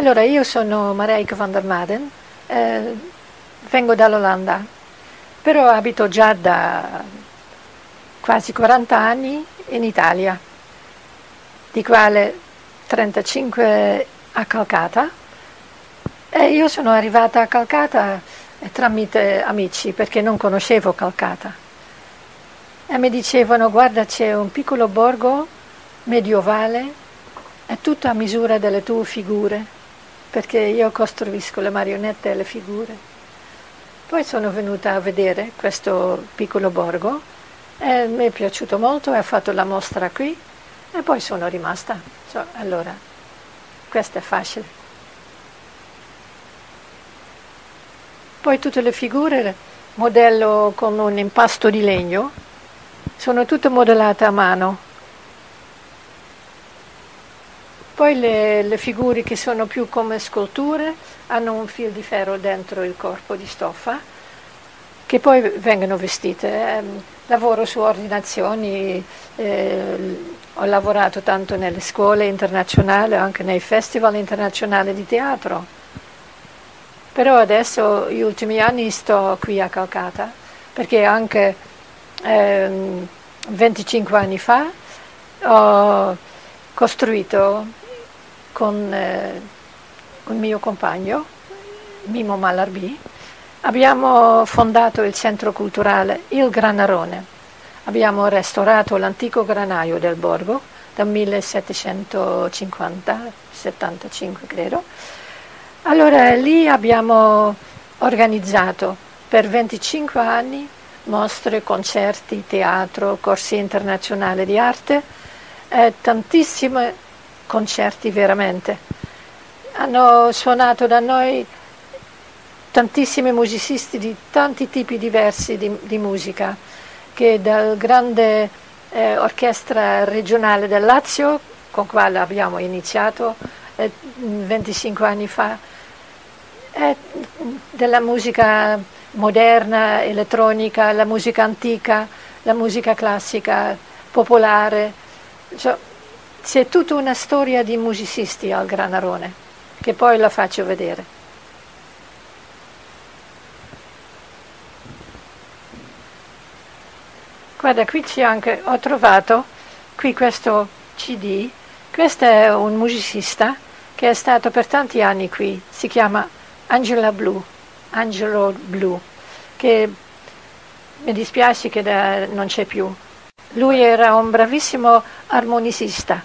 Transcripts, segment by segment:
Allora, io sono Marijke van der Maden, eh, vengo dall'Olanda, però abito già da quasi 40 anni in Italia, di quale 35 a Calcata. E io sono arrivata a Calcata tramite amici perché non conoscevo Calcata. E mi dicevano, guarda c'è un piccolo borgo medievale, è tutto a misura delle tue figure perché io costruisco le marionette e le figure. Poi sono venuta a vedere questo piccolo borgo e mi è piaciuto molto e ho fatto la mostra qui e poi sono rimasta. Cioè, allora, questo è facile. Poi tutte le figure, modello con un impasto di legno, sono tutte modellate a mano Poi le, le, figure che sono più come sculture hanno un fil di ferro dentro il corpo di stoffa che poi vengono vestite. Eh, lavoro su ordinazioni, eh, ho lavorato tanto nelle scuole internazionali, anche nei festival internazionali di teatro. Però adesso, gli ultimi anni, sto qui a Calcata perché anche eh, 25 anni fa ho costruito con eh, il mio compagno, Mimo Malarbi, abbiamo fondato il centro culturale Il Granarone. Abbiamo restaurato l'antico granaio del borgo dal 1750-75 credo. Allora lì abbiamo organizzato per 25 anni mostre, concerti, teatro, corsi internazionali di arte, eh, tantissime concerti veramente. Hanno suonato da noi tantissimi musicisti di tanti tipi diversi di, di musica, che dal grande eh, orchestra regionale del Lazio, con quale abbiamo iniziato eh, 25 anni fa, eh, della musica moderna, elettronica, la musica antica, la musica classica, popolare. Cioè, c'è tutta una storia di musicisti al Granarone, che poi la faccio vedere. Guarda, qui c'è anche, ho trovato qui questo CD, questo è un musicista che è stato per tanti anni qui, si chiama Angela Blue, Angelo Blue, che mi dispiace che non c'è più. Lui era un bravissimo armonicista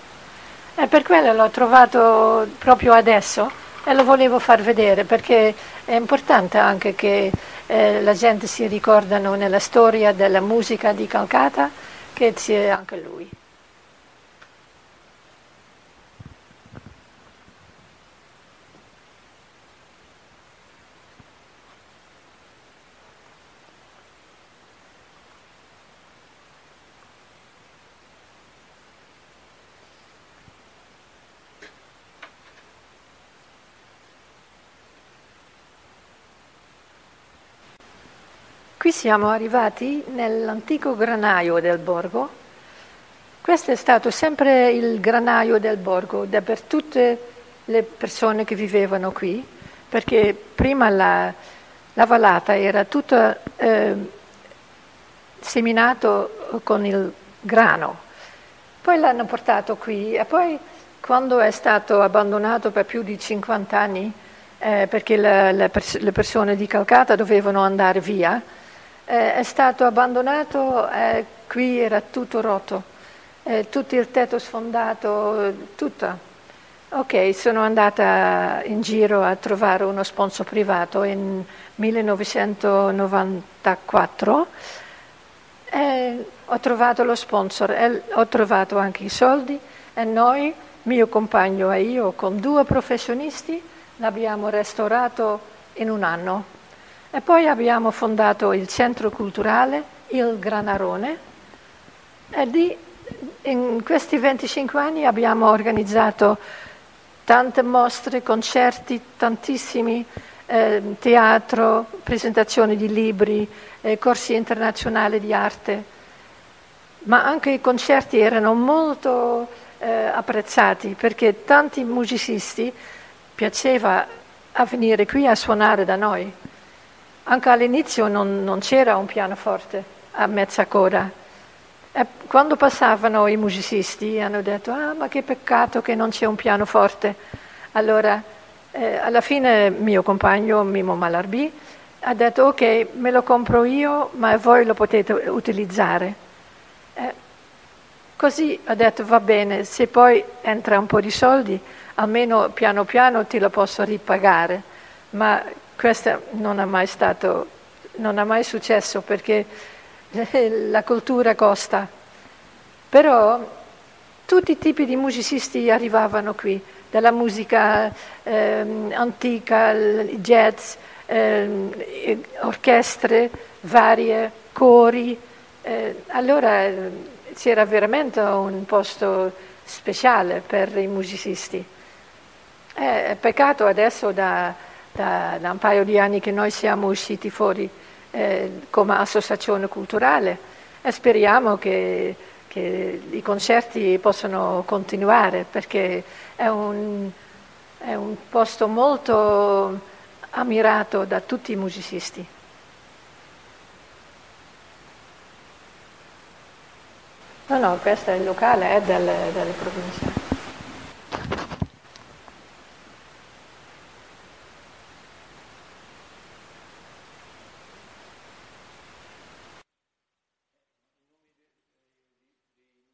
e per quello l'ho trovato proprio adesso e lo volevo far vedere perché è importante anche che eh, la gente si ricordano nella storia della musica di Calcata che c'è anche lui. Qui siamo arrivati nell'antico granaio del borgo. Questo è stato sempre il granaio del borgo per tutte le persone che vivevano qui, perché prima la, la vallata era tutta eh, seminato con il grano. Poi l'hanno portato qui e poi quando è stato abbandonato per più di 50 anni, eh, perché la, la le persone di Calcata dovevano andare via, eh, è stato abbandonato, eh, qui era tutto rotto, eh, tutto il tetto sfondato, tutto. Ok, sono andata in giro a trovare uno sponsor privato in 1994 e ho trovato lo sponsor e ho trovato anche i soldi e noi, mio compagno e io, con due professionisti, l'abbiamo restaurato in un anno. E poi abbiamo fondato il centro culturale Il Granarone e lì in questi 25 anni abbiamo organizzato tante mostre, concerti, tantissimi eh, teatro, presentazioni di libri, eh, corsi internazionali di arte, ma anche i concerti erano molto eh, apprezzati perché tanti musicisti piaceva a venire qui a suonare da noi. Anche all'inizio non, non c'era un pianoforte a Mezzacora. E quando passavano i musicisti hanno detto, ah ma che peccato che non c'è un pianoforte. Allora, eh, alla fine mio compagno, Mimo Malarbi, ha detto, ok, me lo compro io, ma voi lo potete utilizzare. Eh, così ha detto, va bene, se poi entra un po' di soldi, almeno piano piano ti lo posso ripagare. Ma questo non è mai stato, non è mai successo perché la cultura costa. Però tutti i tipi di musicisti arrivavano qui, dalla musica eh, antica, jazz, eh, orchestre varie, cori. Eh, allora c'era veramente un posto speciale per i musicisti. È peccato adesso da, da, da un paio di anni che noi siamo usciti fuori eh, come associazione culturale e speriamo che, che, i concerti possano continuare perché è un, è un posto molto ammirato da tutti i musicisti. No, no, questo è il locale, è delle, delle province.